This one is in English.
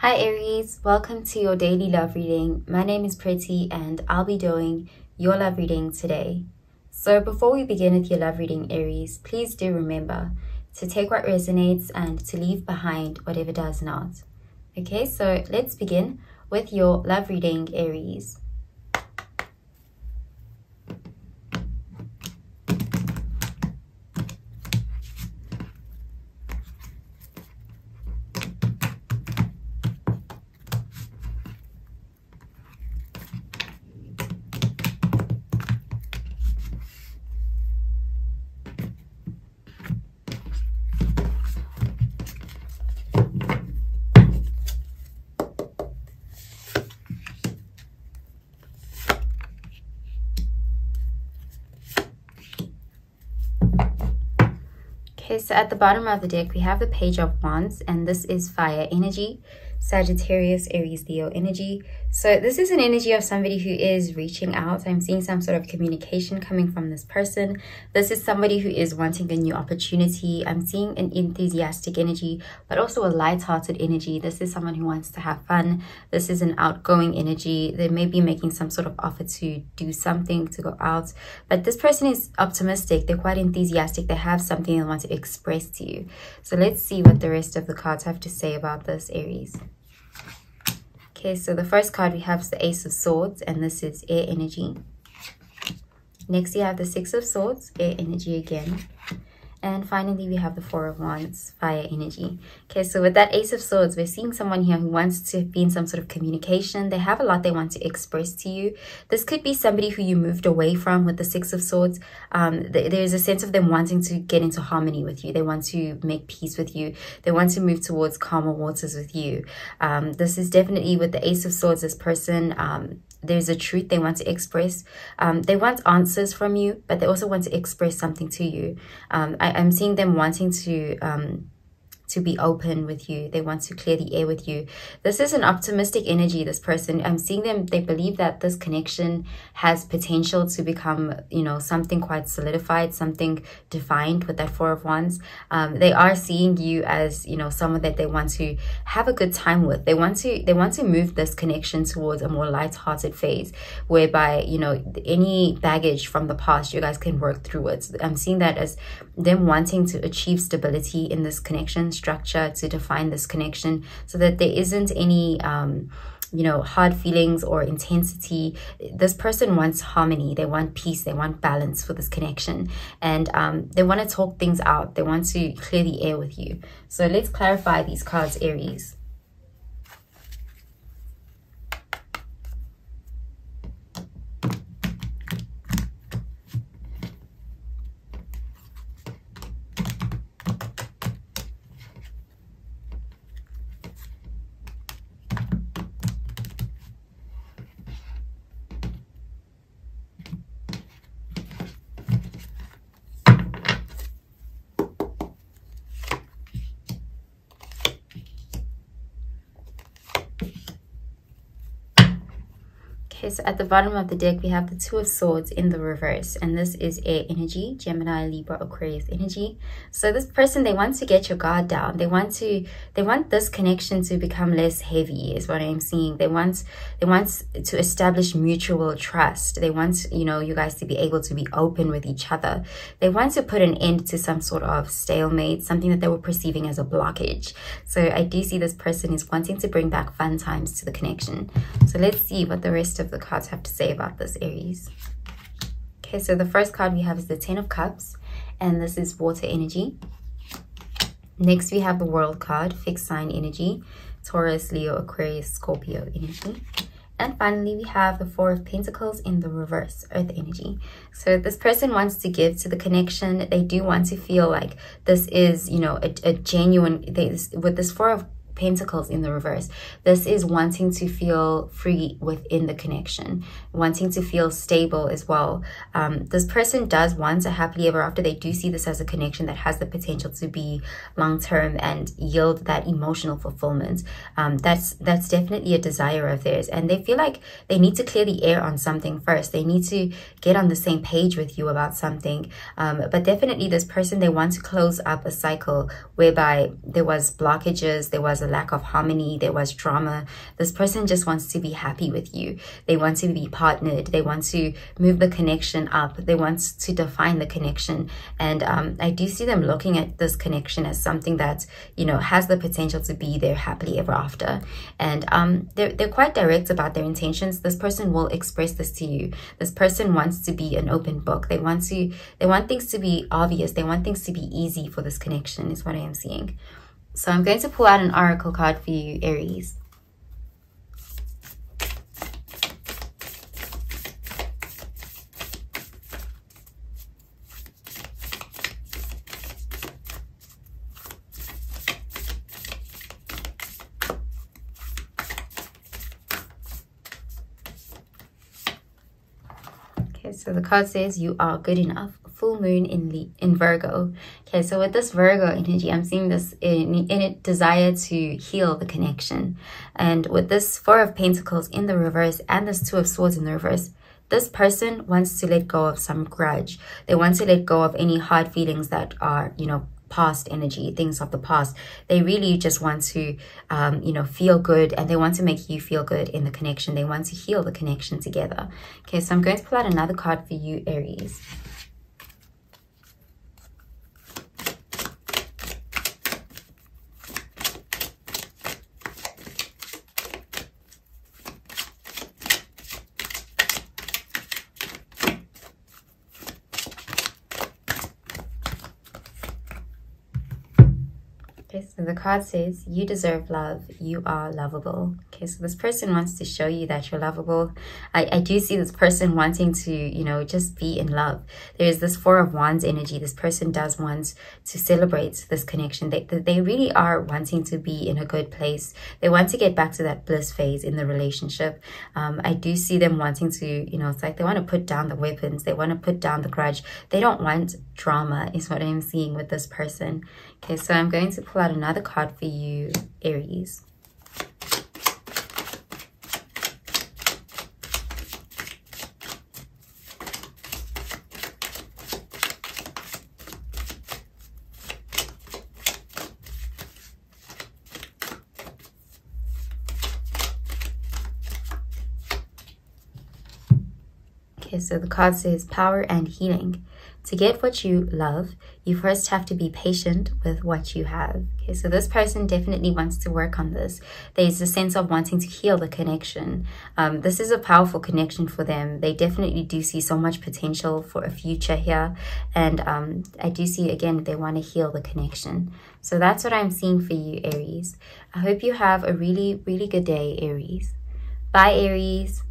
Hi Aries, welcome to your daily love reading. My name is Pretty and I'll be doing your love reading today. So before we begin with your love reading Aries, please do remember to take what resonates and to leave behind whatever does not. Okay, so let's begin with your love reading Aries. So at the bottom of the deck, we have the Page of Wands, and this is fire energy. Sagittarius, Aries, Leo energy. So this is an energy of somebody who is reaching out. I'm seeing some sort of communication coming from this person. This is somebody who is wanting a new opportunity. I'm seeing an enthusiastic energy, but also a light-hearted energy. This is someone who wants to have fun. This is an outgoing energy. They may be making some sort of offer to do something, to go out. But this person is optimistic. They're quite enthusiastic. They have something they want to express to you. So let's see what the rest of the cards have to say about this, Aries. Okay, so the first card we have is the Ace of Swords, and this is air energy. Next, you have the Six of Swords, air energy again. And finally, we have the Four of Wands, fire energy. Okay, so with that Ace of Swords, we're seeing someone here who wants to be in some sort of communication. They have a lot they want to express to you. This could be somebody who you moved away from with the Six of Swords. Um, th there's a sense of them wanting to get into harmony with you. They want to make peace with you. They want to move towards calmer waters with you. Um, this is definitely with the Ace of Swords, this person um, there's a truth they want to express. Um, they want answers from you, but they also want to express something to you. Um, I, am seeing them wanting to um, to be open with you. They want to clear the air with you. This is an optimistic energy, this person. I'm seeing them, they believe that this connection has potential to become, you know, something quite solidified, something defined with that Four of Wands. Um, they are seeing you as, you know, someone that they want to have a good time with. They want to, they want to move this connection towards a more light-hearted phase whereby, you know, any baggage from the past, you guys can work through it. I'm seeing that as them wanting to achieve stability in this connection structure to define this connection so that there isn't any um, you know hard feelings or intensity. This person wants harmony. They want peace. They want balance for this connection. And um, they want to talk things out. They want to clear the air with you. So let's clarify these cards aries So at the bottom of the deck, we have the Two of Swords in the reverse. And this is air energy, Gemini, Libra, Aquarius energy. So this person, they want to get your guard down. They want to, they want this connection to become less heavy is what I'm seeing. They want, they want to establish mutual trust. They want, you know, you guys to be able to be open with each other. They want to put an end to some sort of stalemate, something that they were perceiving as a blockage. So I do see this person is wanting to bring back fun times to the connection. So let's see what the rest of the cards have to say about this, Aries. Okay, so the first card we have is the Ten of Cups, and this is water energy. Next, we have the World card, fixed sign energy, Taurus, Leo, Aquarius, Scorpio energy. And finally, we have the Four of Pentacles in the reverse, Earth energy. So this person wants to give to the connection. They do want to feel like this is, you know, a, a genuine, they, with this Four of Pentacles in the reverse. This is wanting to feel free within the connection, wanting to feel stable as well. Um, this person does want a happily ever after. They do see this as a connection that has the potential to be long term and yield that emotional fulfillment. Um, that's that's definitely a desire of theirs, and they feel like they need to clear the air on something first. They need to get on the same page with you about something. Um, but definitely, this person they want to close up a cycle whereby there was blockages, there was a lack of harmony, there was drama. This person just wants to be happy with you. They want to be partnered. They want to move the connection up. They want to define the connection. And um, I do see them looking at this connection as something that, you know, has the potential to be their happily ever after. And um, they're, they're quite direct about their intentions. This person will express this to you. This person wants to be an open book. They want to, they want things to be obvious. They want things to be easy for this connection is what I am seeing. So I'm going to pull out an oracle card for you, Aries. Okay, so the card says you are good enough full moon in the in Virgo. Okay, so with this Virgo energy, I'm seeing this in, in desire to heal the connection. And with this Four of Pentacles in the reverse and this Two of Swords in the reverse, this person wants to let go of some grudge. They want to let go of any hard feelings that are, you know, past energy, things of the past. They really just want to, um, you know, feel good and they want to make you feel good in the connection. They want to heal the connection together. Okay, so I'm going to pull out another card for you, Aries. So the card says, you deserve love. You are lovable. Okay, so this person wants to show you that you're lovable. I, I do see this person wanting to, you know, just be in love. There is this Four of Wands energy. This person does want to celebrate this connection. They, they really are wanting to be in a good place. They want to get back to that bliss phase in the relationship. Um, I do see them wanting to, you know, it's like they want to put down the weapons. They want to put down the grudge. They don't want drama is what I'm seeing with this person. Okay, so I'm going to pull out another card for you, Aries. Okay, so the card says power and healing. To get what you love, you first have to be patient with what you have. Okay, so this person definitely wants to work on this. There's a sense of wanting to heal the connection. Um, this is a powerful connection for them. They definitely do see so much potential for a future here. And um, I do see, again, they want to heal the connection. So that's what I'm seeing for you, Aries. I hope you have a really, really good day, Aries. Bye, Aries.